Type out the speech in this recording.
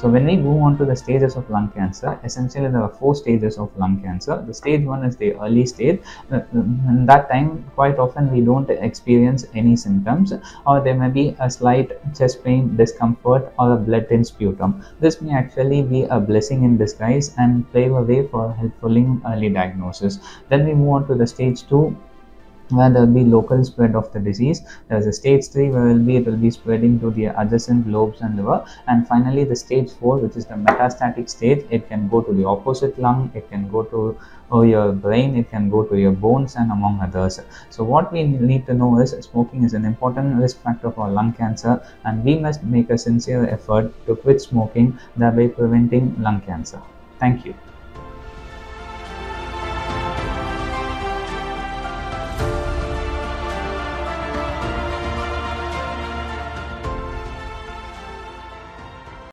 So when we move on to the stages of lung cancer, essentially there are four stages of lung cancer. The stage one is the early stage. Uh, In that time, quite often we don't experience any symptoms, or there may be a slight chest pain, discomfort, or a blood in sputum. This may actually be a blessing in disguise and pave a way for helpful early diagnosis. Then we move on to the stage two where there will be local spread of the disease. There is a stage 3 where will be it will be spreading to the adjacent lobes and liver. And finally, the stage 4, which is the metastatic stage, it can go to the opposite lung, it can go to or your brain, it can go to your bones, and among others. So, what we need to know is smoking is an important risk factor for lung cancer, and we must make a sincere effort to quit smoking, thereby preventing lung cancer. Thank you.